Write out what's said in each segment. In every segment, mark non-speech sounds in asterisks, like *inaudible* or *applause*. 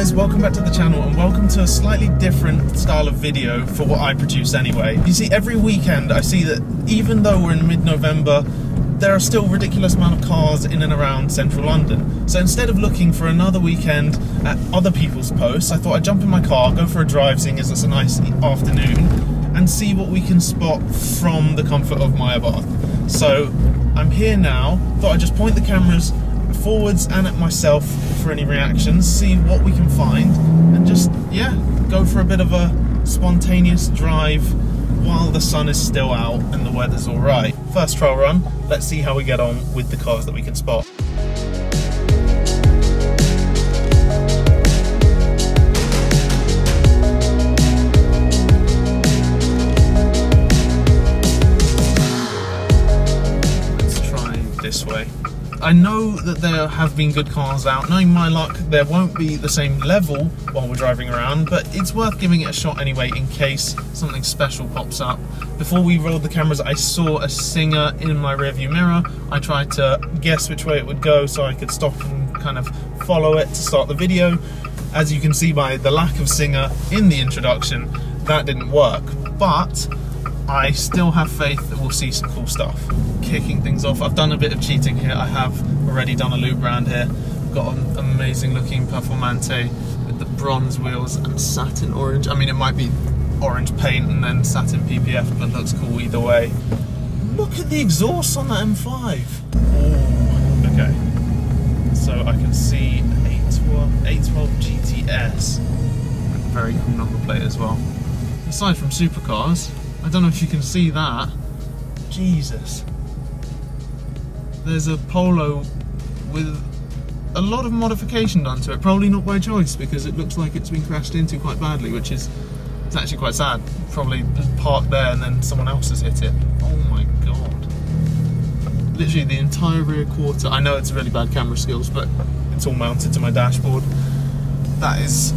Guys, welcome back to the channel and welcome to a slightly different style of video for what I produce anyway. You see, every weekend I see that even though we're in mid-November, there are still ridiculous amount of cars in and around central London. So instead of looking for another weekend at other people's posts, I thought I'd jump in my car, go for a drive, seeing as it's a nice afternoon, and see what we can spot from the comfort of my bath. So I'm here now, thought I'd just point the cameras forwards and at myself for any reactions, see what we can find, and just, yeah, go for a bit of a spontaneous drive while the sun is still out and the weather's alright. First trail run, let's see how we get on with the cars that we can spot. I know that there have been good cars out. Knowing my luck, there won't be the same level while we're driving around, but it's worth giving it a shot anyway in case something special pops up. Before we rolled the cameras, I saw a singer in my rearview mirror. I tried to guess which way it would go so I could stop and kind of follow it to start the video. As you can see by the lack of singer in the introduction, that didn't work. But I still have faith that we'll see some cool stuff. Kicking things off, I've done a bit of cheating here. I have already done a loop round here. Got an amazing looking Performante with the bronze wheels and satin orange. I mean, it might be orange paint and then satin PPF, but looks cool either way. Look at the exhaust on that M5. Oh, okay. So I can see 812, 812 GTS. Very cool number plate as well. Aside from supercars, I don't know if you can see that. Jesus. There's a Polo with a lot of modification done to it. Probably not by choice because it looks like it's been crashed into quite badly, which is it's actually quite sad. Probably parked there and then someone else has hit it. Oh my god. Literally the entire rear quarter. I know it's really bad camera skills, but it's all mounted to my dashboard. That is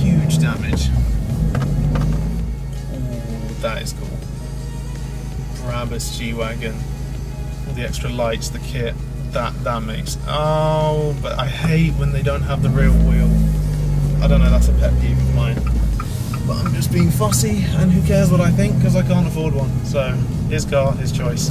huge damage. Ooh, that is cool. Brabus G-Wagon. All the extra lights, the kit. That, that makes... Oh, but I hate when they don't have the real wheel. I don't know, that's a pet peeve of mine. But I'm just being fussy, and who cares what I think, because I can't afford one. So, his car, his choice.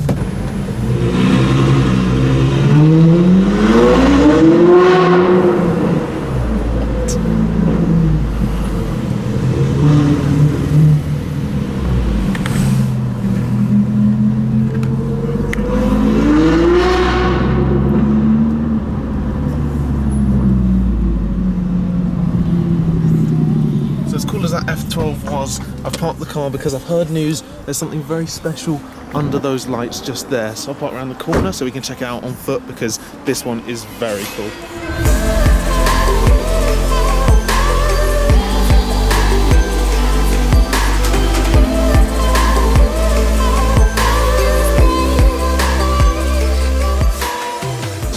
So as cool as that F12 was, I've parked the car because I've heard news there's something very special under those lights just there. So I'll park around the corner so we can check it out on foot because this one is very cool.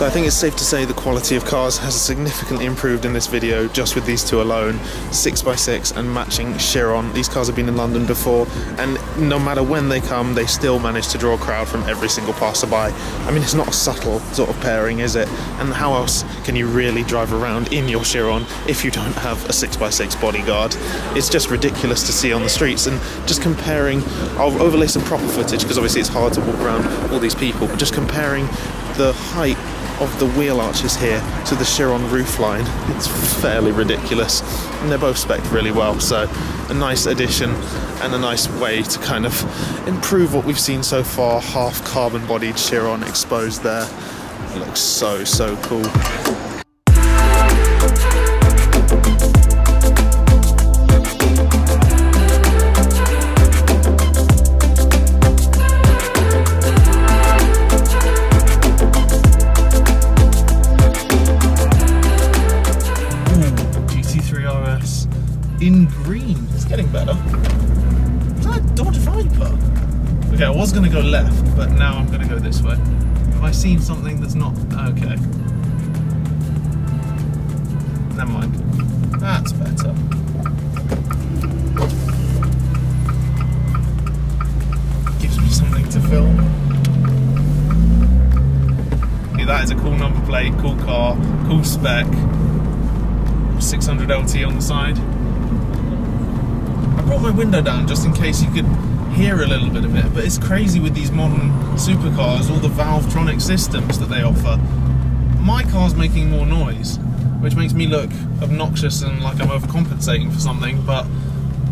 So I think it's safe to say the quality of cars has significantly improved in this video just with these two alone. 6x6 and matching Chiron. These cars have been in London before and no matter when they come they still manage to draw a crowd from every single passerby. I mean it's not a subtle sort of pairing is it? And how else can you really drive around in your Chiron if you don't have a 6x6 bodyguard? It's just ridiculous to see on the streets and just comparing, I'll overlay some proper footage because obviously it's hard to walk around all these people but just comparing the height of the wheel arches here to the Chiron roofline. It's fairly ridiculous, and they're both spec really well. So, a nice addition and a nice way to kind of improve what we've seen so far. Half carbon bodied Chiron exposed there. It looks so, so cool. Okay, I was going to go left, but now I'm going to go this way. Have I seen something that's not... Okay. Never mind. That's better. Gives me something to film. Yeah, that is a cool number plate, cool car, cool spec. 600 LT on the side. I brought my window down just in case you could hear a little bit of it, but it's crazy with these modern supercars, all the Valvetronic systems that they offer. My car's making more noise, which makes me look obnoxious and like I'm overcompensating for something, but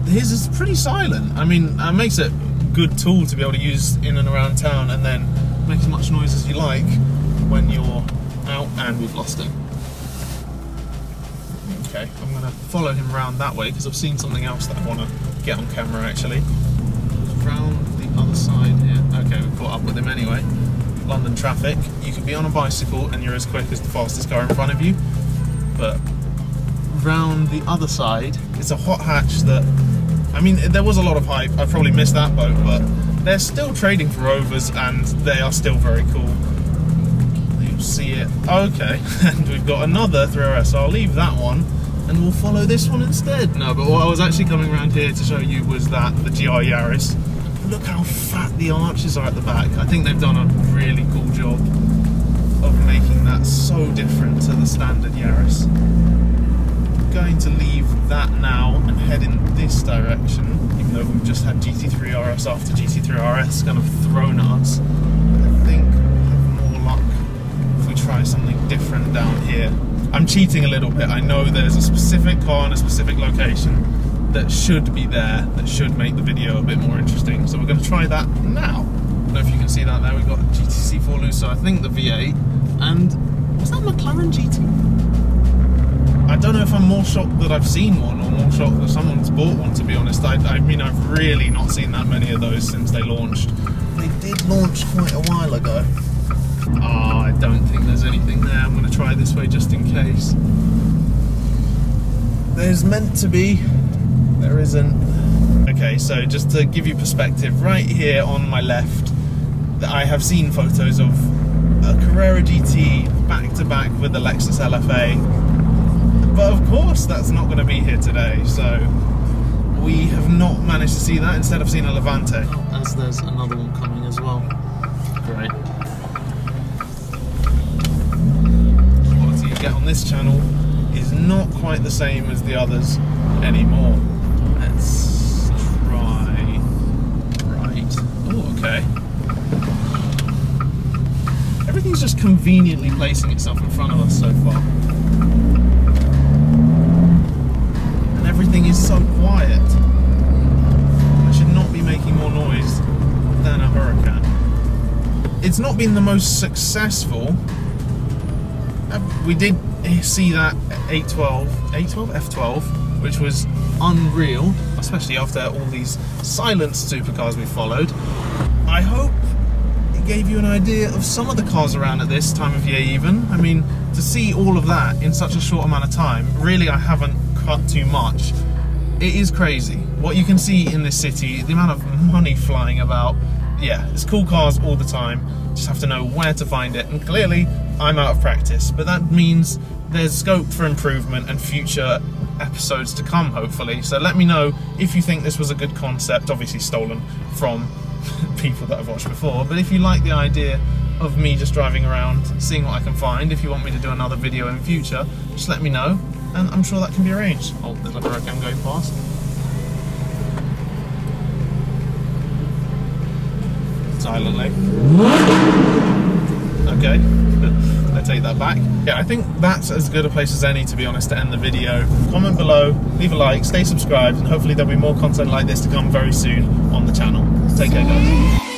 his is pretty silent. I mean, it makes it a good tool to be able to use in and around town and then make as much noise as you like when you're out and we've lost him. Okay, I'm gonna follow him around that way because I've seen something else that I wanna get on camera actually round the other side here. Okay, we caught up with him anyway. London traffic. You could be on a bicycle and you're as quick as the fastest car in front of you, but round the other side, it's a hot hatch that. I mean, there was a lot of hype. I probably missed that boat, but they're still trading for Rovers and they are still very cool. You'll see it. Okay, *laughs* and we've got another 3RS. So I'll leave that one and we'll follow this one instead. No, but what I was actually coming around here to show you was that the GR Yaris look how fat the arches are at the back. I think they've done a really cool job of making that so different to the standard Yaris. I'm going to leave that now and head in this direction, even though we've just had GT3 RS after GT3 RS kind of thrown at us. I think we'll have more luck if we try something different down here. I'm cheating a little bit. I know there's a specific car in a specific location that should be there that should make the video a bit more interesting. So we're going to try that now. I don't know if you can see that there. We've got a GTC 4 Lusso, I think the V8, and was that McLaren GT? I don't know if I'm more shocked that I've seen one or more shocked that someone's bought one, to be honest. I, I mean, I've really not seen that many of those since they launched. They did launch quite a while ago. Ah, oh, I don't think there's anything there. I'm going to try this way just in case. There's meant to be there isn't. Okay, so just to give you perspective, right here on my left, I have seen photos of a Carrera GT back to back with the Lexus LFA. But of course, that's not going to be here today, so we have not managed to see that. Instead, I've seen a Levante. Oh, as there's another one coming as well. Great. Quality you get on this channel is not quite the same as the others anymore. Let's try right. Oh, okay. Everything's just conveniently placing itself in front of us so far. And everything is so quiet. I should not be making more noise than a Huracan. It's not been the most successful. Uh, we did see that 812, 812, F12, which was unreal, especially after all these silenced supercars we followed. I hope it gave you an idea of some of the cars around at this time of year even. I mean, to see all of that in such a short amount of time, really I haven't cut too much. It is crazy. What you can see in this city, the amount of money flying about, yeah, there's cool cars all the time. Just have to know where to find it. And clearly, I'm out of practice, but that means there's scope for improvement and future episodes to come, hopefully. So let me know if you think this was a good concept, obviously stolen from *laughs* people that I've watched before. But if you like the idea of me just driving around, seeing what I can find, if you want me to do another video in future, just let me know, and I'm sure that can be arranged. Oh, there's like a Huracan going past. Silently. Okay. *laughs* I take that back. Yeah, I think that's as good a place as any, to be honest, to end the video. Comment below, leave a like, stay subscribed, and hopefully there'll be more content like this to come very soon on the channel. Take care, guys.